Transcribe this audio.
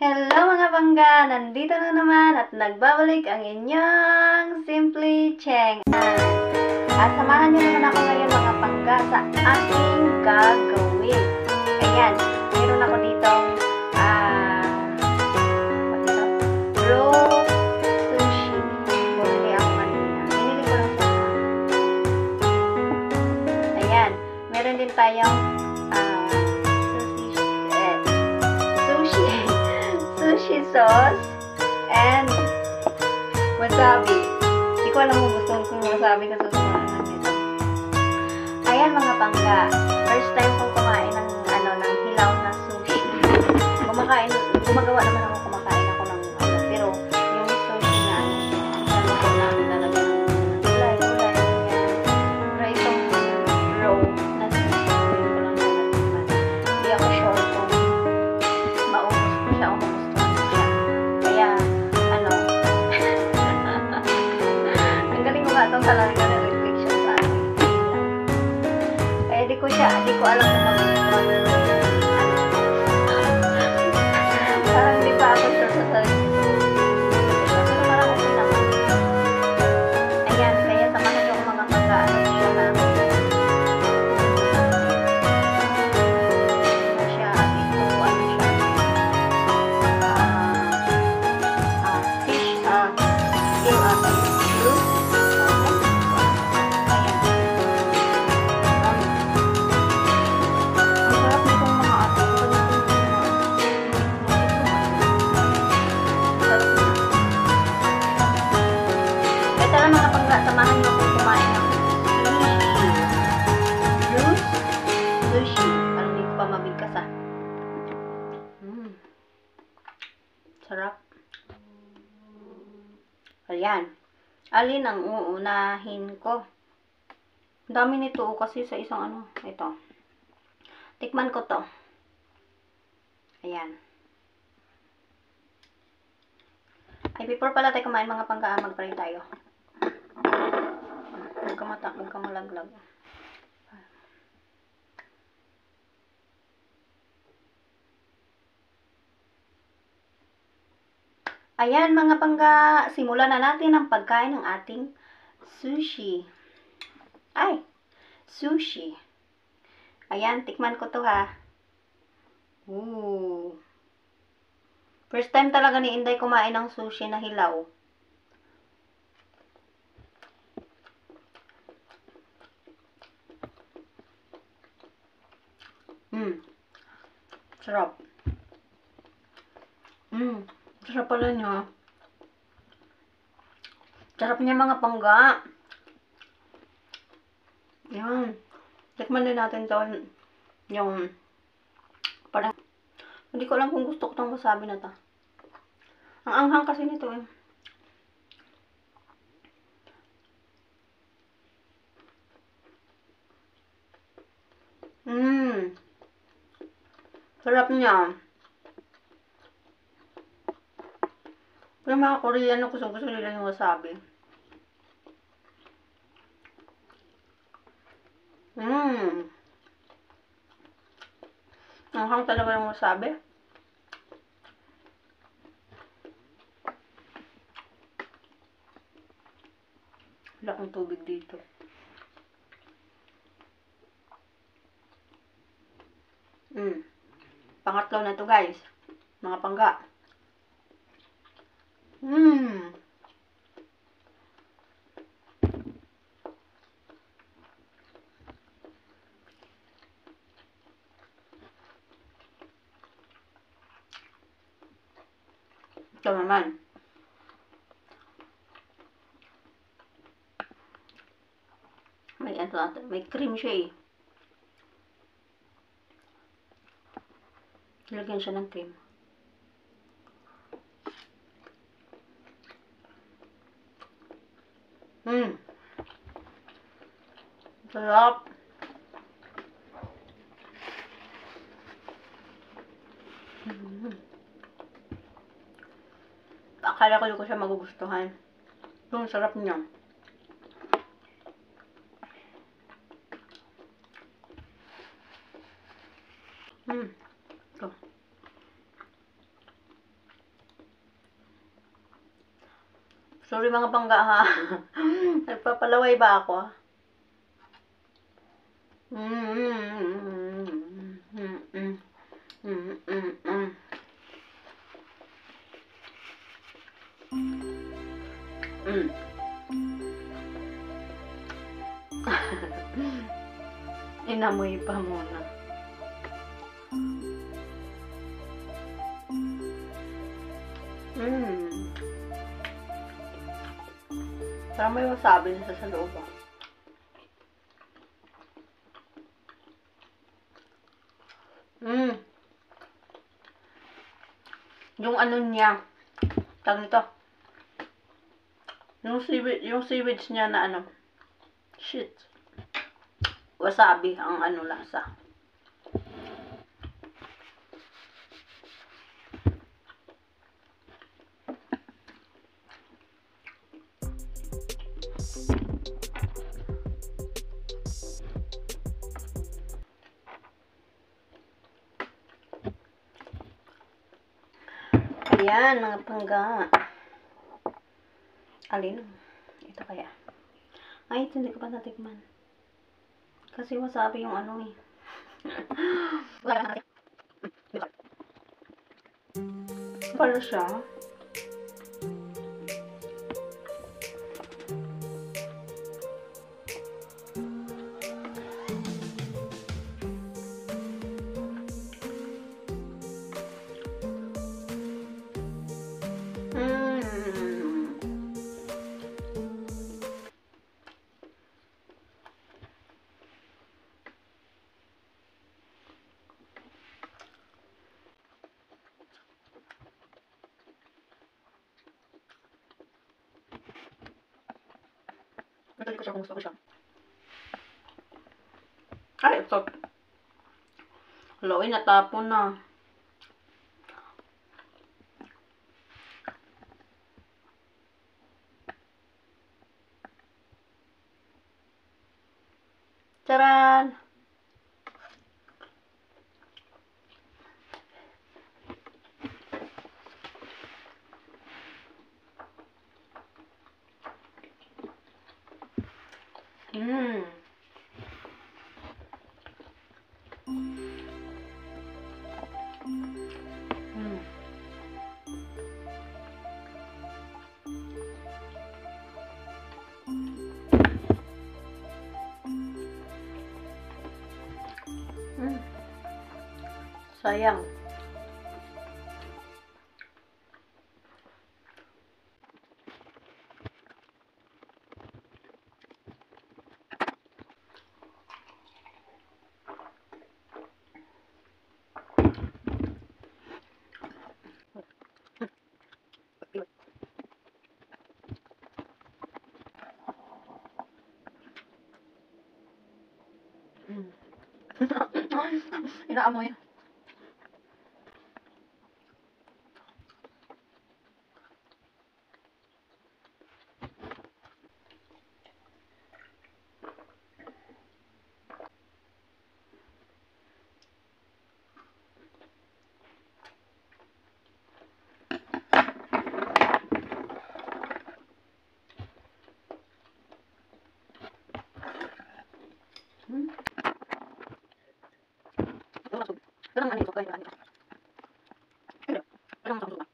Hello mga bangga! Nandito na naman at nagbabalik ang inyong Simply Cheng. At samahan niyo naman ako ngayon mga bangga sa aking gagawin. Ayan, wasabi. Hindi ko alam kung gusto kong wasabi kasi susunod na nito. Ayan mga pangga, first time kong kumain ng, ano, ng hilaw na sushi. Kumakain, gumagawa naman ako Kaya di Sarap. Ayan. Alin ang uunahin ko? Dami nito kasi sa isang ano. Ito. Tikman ko to. Ayan. Ay, before pala tayo kumain mga pangka, mag-pray tayo. Huwag ka mata, huwag ka malaglag. Ayan mga pangga, simulan na natin ang pagkain ng ating sushi. Ay, sushi. Ayan, tikman ko to ha. Ooh. First time talaga ni Inday kumain ng sushi na hilaw. Mmm. Sarap. Mmm. Sarap pala niya. Sarap niya mga pangga. Yan. Tikman din natin to. Yung parang hindi ko alam kung gusto ko itong wasabi na to. Ang anghang kasi nito eh. Mmm. Sarap niya. Yung mga Koreano gusto gusto nila yung wasabi. Mmm. Ang hang talaga ng wasabi. Wala akong tubig dito. Mm. Pangatlo na to guys. Mga pangga. Mmm. Ito naman. May ano natin, may cream siya eh. Lagyan siya ng cream. Sarap. Mm. Akala ko hindi ko siya magugustuhan. Yung sarap niya. Mm. Ito. Sorry mga bangga ha. Nagpapalaway ba ako? Inamoy pa muna. Mm. Parang may wasabi nasa sa loob ah. Mm. Yung ano niya, tag nito. Yung seaweed, yung seaweeds niya na ano, shit. Wasabi ang ano lasa. Ayan, mga pangga. Alin? Ito kaya. Ay, ito hindi ko pa natikman. Kasi wasabi yung ano eh. Pala siya. Madali ko siya kung gusto ko siya. Ay, ito. Natapon na. Mmm. Mm. Mm. Sayang. Mm. Inaamoy. 不他们管理，我可以让他们管理嘛？对的，让他们。